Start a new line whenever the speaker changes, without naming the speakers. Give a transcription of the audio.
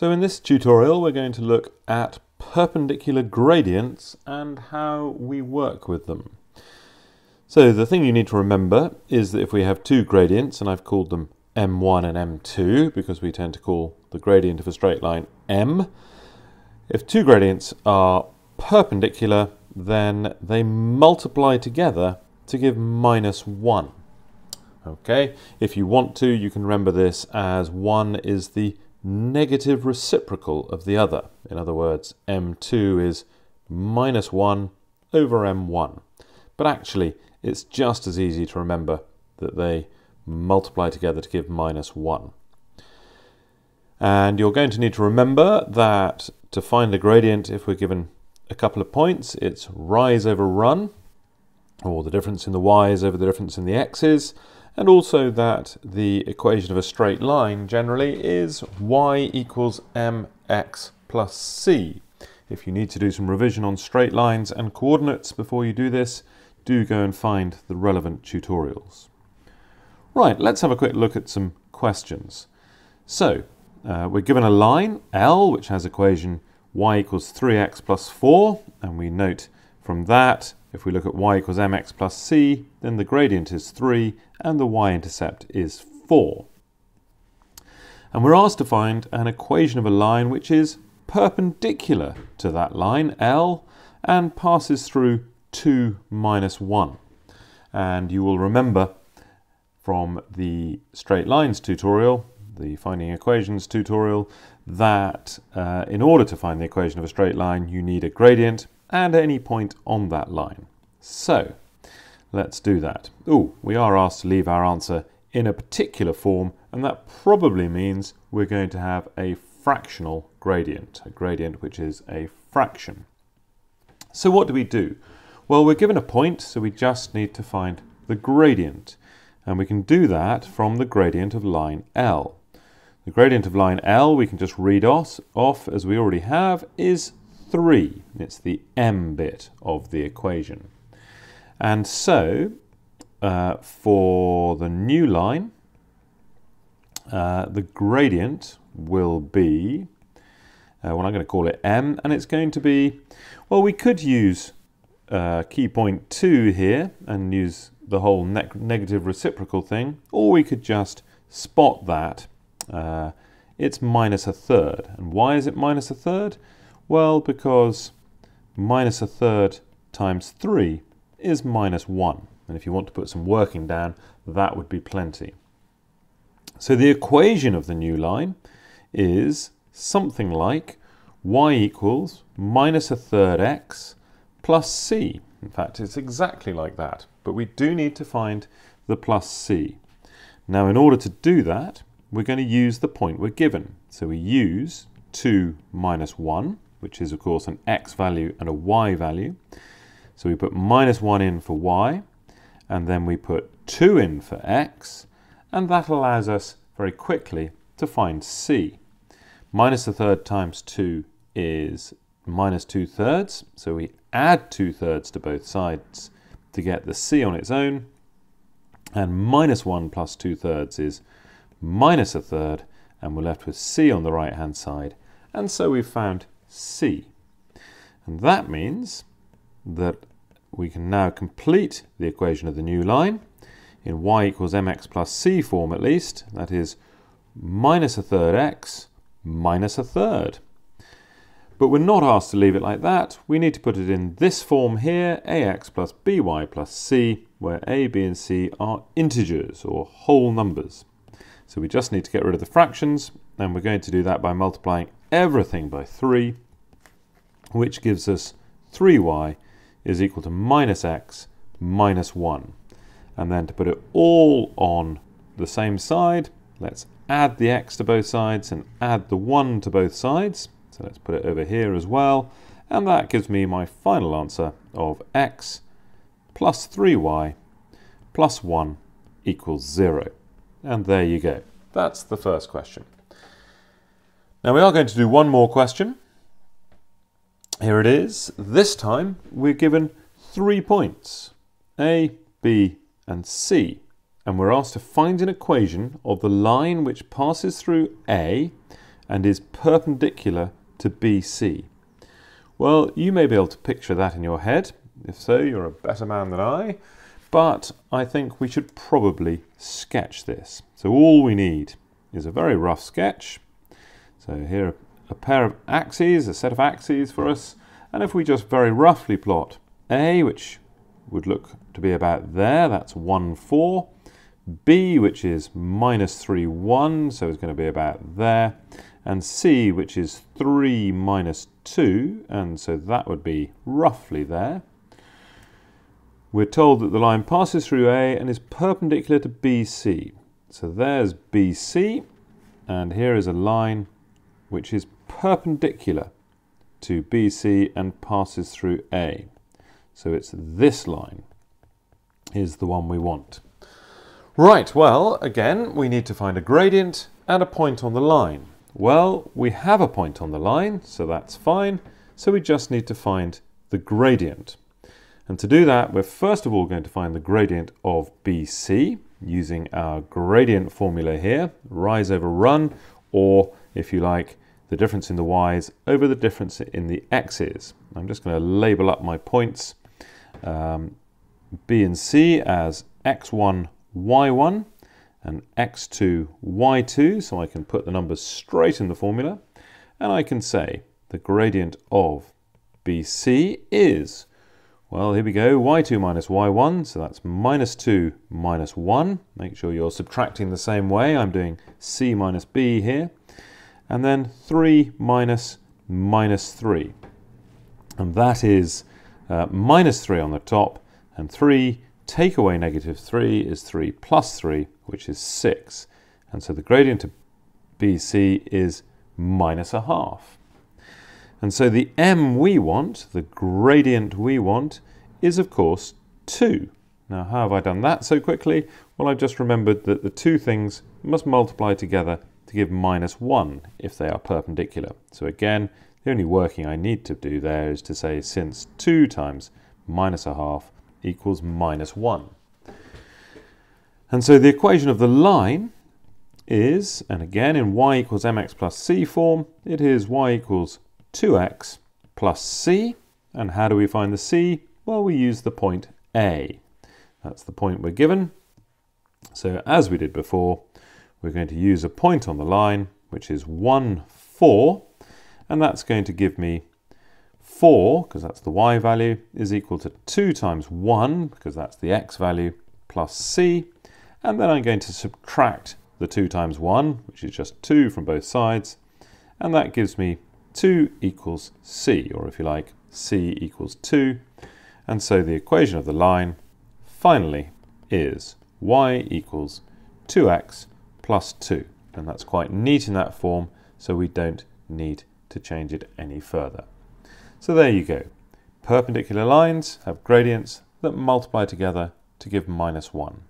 So in this tutorial we're going to look at perpendicular gradients and how we work with them. So the thing you need to remember is that if we have two gradients, and I've called them m1 and m2 because we tend to call the gradient of a straight line m, if two gradients are perpendicular then they multiply together to give minus 1. Okay, if you want to you can remember this as 1 is the negative reciprocal of the other. In other words, m2 is minus 1 over m1. But actually, it's just as easy to remember that they multiply together to give minus 1. And you're going to need to remember that to find the gradient, if we're given a couple of points, it's rise over run, or the difference in the y's over the difference in the x's, and also that the equation of a straight line generally is y equals mx plus c. If you need to do some revision on straight lines and coordinates before you do this, do go and find the relevant tutorials. Right, let's have a quick look at some questions. So, uh, we're given a line, L, which has equation y equals 3x plus 4, and we note from that if we look at y equals mx plus c, then the gradient is 3 and the y-intercept is 4. And we're asked to find an equation of a line which is perpendicular to that line, L, and passes through 2 minus 1. And you will remember from the straight lines tutorial, the finding equations tutorial, that uh, in order to find the equation of a straight line, you need a gradient and any point on that line. So let's do that. Oh, we are asked to leave our answer in a particular form, and that probably means we're going to have a fractional gradient, a gradient which is a fraction. So what do we do? Well, we're given a point, so we just need to find the gradient. And we can do that from the gradient of line L. The gradient of line L, we can just read off, off as we already have, is 3. It's the m bit of the equation. And so uh, for the new line, uh, the gradient will be, uh, well I'm going to call it m, and it's going to be, well we could use uh, key point 2 here and use the whole ne negative reciprocal thing, or we could just spot that. Uh, it's minus a third. And why is it minus a third? Well, because minus a third times 3 is minus 1. And if you want to put some working down, that would be plenty. So the equation of the new line is something like y equals minus a third x plus c. In fact, it's exactly like that. But we do need to find the plus c. Now, in order to do that, we're going to use the point we're given. So we use 2 minus 1, which is of course an x value and a y value. So we put minus 1 in for y, and then we put 2 in for x, and that allows us very quickly to find c. Minus a third times 2 is minus 2 thirds, so we add 2 thirds to both sides to get the c on its own, and minus 1 plus 2 thirds is minus a third, and we're left with c on the right hand side, and so we've found c. And that means that we can now complete the equation of the new line in y equals mx plus c form at least, that is minus a third x minus a third. But we're not asked to leave it like that. We need to put it in this form here, ax plus by plus c, where a, b and c are integers or whole numbers. So we just need to get rid of the fractions, and we're going to do that by multiplying everything by 3, which gives us 3y is equal to minus x minus 1. And then to put it all on the same side, let's add the x to both sides and add the 1 to both sides. So let's put it over here as well. And that gives me my final answer of x plus 3y plus 1 equals 0. And there you go. That's the first question. Now we are going to do one more question. Here it is. This time we're given three points, A, B and C. And we're asked to find an equation of the line which passes through A and is perpendicular to BC? Well, you may be able to picture that in your head. If so, you're a better man than I. But I think we should probably sketch this. So all we need is a very rough sketch. So here are a pair of axes, a set of axes for us. And if we just very roughly plot A, which would look to be about there, that's 1, 4. B, which is minus 3, 1, so it's going to be about there. And C, which is 3 minus 2, and so that would be roughly there. We're told that the line passes through A and is perpendicular to BC. So there's BC, and here is a line which is perpendicular to BC and passes through A. So it's this line is the one we want. Right, well, again, we need to find a gradient and a point on the line. Well, we have a point on the line, so that's fine. So we just need to find the gradient. And to do that, we're first of all going to find the gradient of BC using our gradient formula here, rise over run, or if you like, the difference in the y's over the difference in the x's. I'm just going to label up my points um, B and C as x1, y1 and x2, y2, so I can put the numbers straight in the formula, and I can say the gradient of BC is well, here we go, y2 minus y1, so that's minus 2 minus 1. Make sure you're subtracting the same way. I'm doing c minus b here. And then 3 minus minus 3. And that is uh, minus 3 on the top, and 3 take away negative 3 is 3 plus 3, which is 6. And so the gradient of BC is minus a half. And so the m we want, the gradient we want, is of course 2. Now how have I done that so quickly? Well I've just remembered that the two things must multiply together to give minus 1 if they are perpendicular. So again, the only working I need to do there is to say since 2 times minus a half equals minus 1. And so the equation of the line is, and again in y equals mx plus c form, it is y equals 2x plus c. And how do we find the c? Well, we use the point A. That's the point we're given. So as we did before, we're going to use a point on the line, which is 1, 4, and that's going to give me 4, because that's the y value, is equal to 2 times 1, because that's the x value, plus c, and then I'm going to subtract the 2 times 1, which is just 2 from both sides, and that gives me 2 equals c, or if you like, c equals 2. And so the equation of the line finally is y equals 2x plus 2. And that's quite neat in that form, so we don't need to change it any further. So there you go. Perpendicular lines have gradients that multiply together to give minus 1.